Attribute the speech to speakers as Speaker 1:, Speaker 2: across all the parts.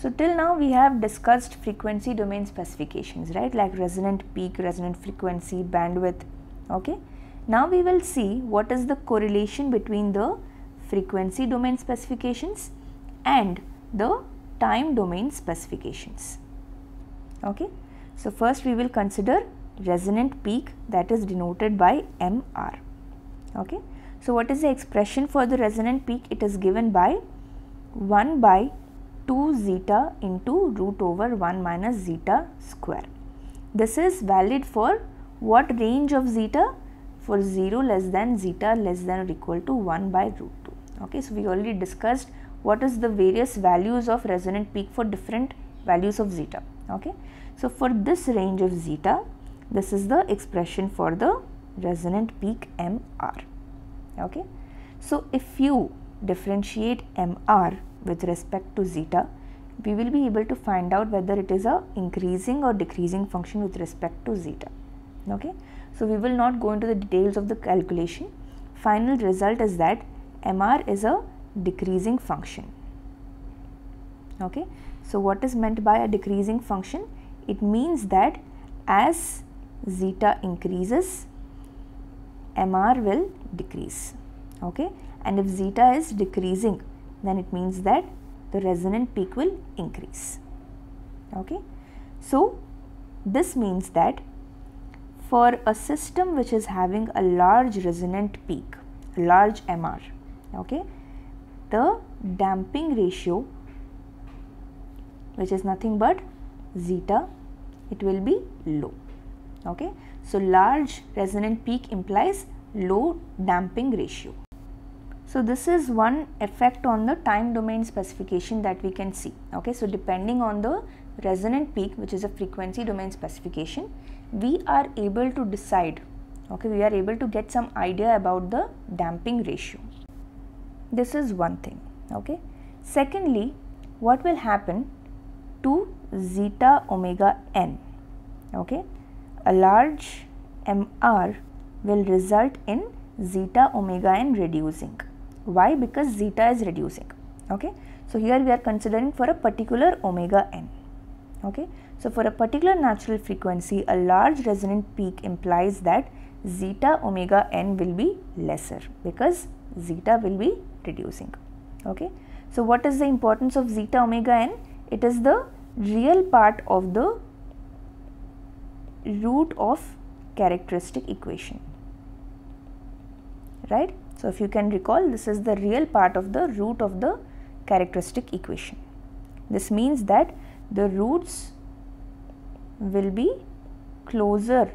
Speaker 1: So till now we have discussed frequency domain specifications, right? Like resonant peak, resonant frequency, bandwidth, okay? Now we will see what is the correlation between the frequency domain specifications and the time domain specifications, okay? So first we will consider resonant peak that is denoted by MR, okay? So what is the expression for the resonant peak? It is given by 1 by 2 zeta into root over 1 minus zeta square. This is valid for what range of zeta? For 0 less than zeta less than or equal to 1 by root 2. Okay, so we already discussed what is the various values of resonant peak for different values of zeta. Okay, so for this range of zeta, this is the expression for the resonant peak MR. Okay, so if you differentiate MR with respect to zeta, we will be able to find out whether it is a increasing or decreasing function with respect to zeta. Okay. So, we will not go into the details of the calculation. Final result is that MR is a decreasing function. Okay. So, what is meant by a decreasing function? It means that as zeta increases, MR will decrease. Okay. And if zeta is decreasing, then it means that the resonant peak will increase. Okay. So, this means that for a system which is having a large resonant peak, large MR, okay, the damping ratio which is nothing but zeta, it will be low. Okay. So, large resonant peak implies low damping ratio. So this is one effect on the time domain specification that we can see. Okay, so depending on the resonant peak which is a frequency domain specification, we are able to decide, okay, we are able to get some idea about the damping ratio. This is one thing, okay. Secondly, what will happen to zeta omega n, okay. A large MR will result in zeta omega n reducing why? Because zeta is reducing. Okay. So, here we are considering for a particular omega n. Okay. So, for a particular natural frequency, a large resonant peak implies that zeta omega n will be lesser because zeta will be reducing. Okay. So, what is the importance of zeta omega n? It is the real part of the root of characteristic equation, right. So, if you can recall this is the real part of the root of the characteristic equation. This means that the roots will be closer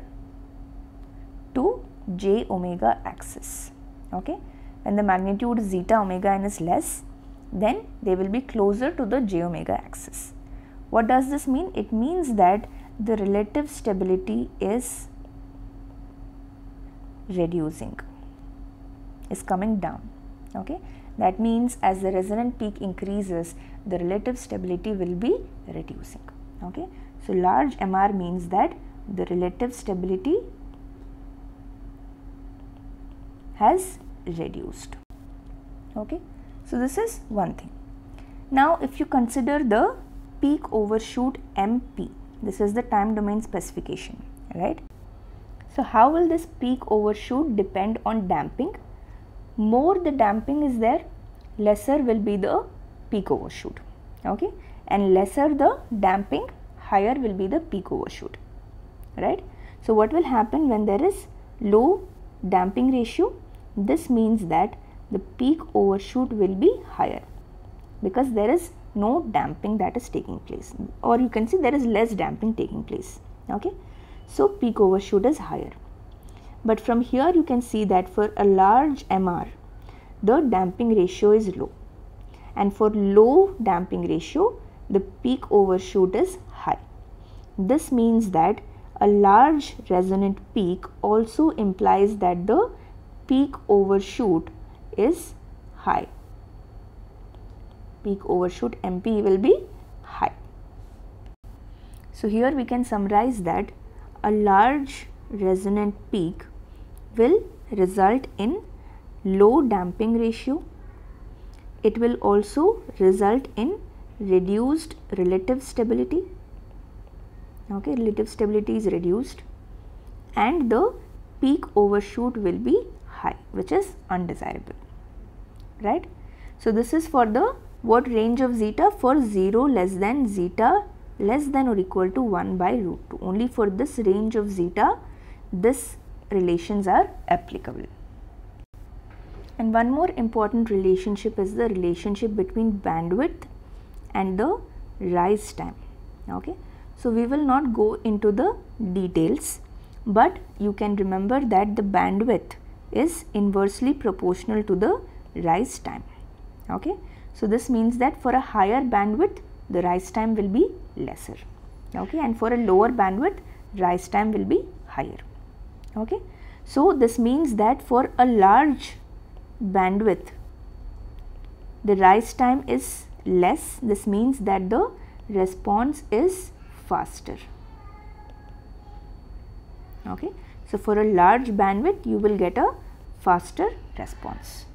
Speaker 1: to j omega axis. Okay? When the magnitude zeta omega n is less, then they will be closer to the j omega axis. What does this mean? It means that the relative stability is reducing is coming down okay? That means as the resonant peak increases the relative stability will be reducing okay? So large mr means that the relative stability has reduced okay? So this is one thing. Now if you consider the peak overshoot mp this is the time domain specification right? So how will this peak overshoot depend on damping more the damping is there lesser will be the peak overshoot. Okay? And lesser the damping higher will be the peak overshoot. Right? So what will happen when there is low damping ratio? This means that the peak overshoot will be higher because there is no damping that is taking place. Or you can see there is less damping taking place. Okay? So peak overshoot is higher but from here you can see that for a large MR, the damping ratio is low. And for low damping ratio, the peak overshoot is high. This means that a large resonant peak also implies that the peak overshoot is high. Peak overshoot MP will be high. So here we can summarize that a large resonant peak will result in low damping ratio. It will also result in reduced relative stability. Okay relative stability is reduced and the peak overshoot will be high which is undesirable right? So this is for the what range of zeta? For 0 less than zeta less than or equal to 1 by root 2 only for this range of zeta this relations are applicable. And one more important relationship is the relationship between bandwidth and the rise time. Okay? So we will not go into the details but you can remember that the bandwidth is inversely proportional to the rise time. Okay? So this means that for a higher bandwidth the rise time will be lesser. Okay? And for a lower bandwidth rise time will be higher okay? So this means that for a large bandwidth the rise time is less. This means that the response is faster. Okay? So for a large bandwidth you will get a faster response